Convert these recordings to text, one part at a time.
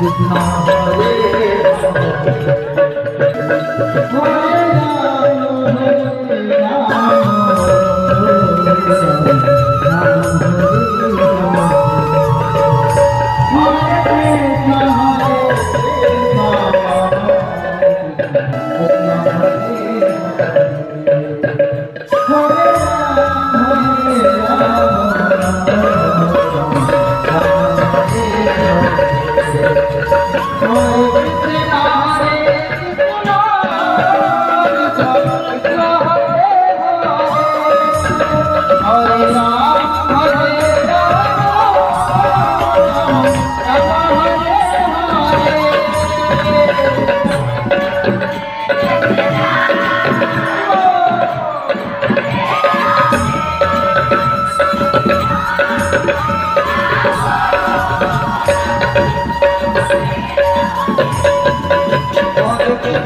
Hare Rama Thank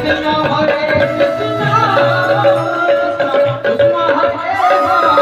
پيانو ما کي سنها سنها حقو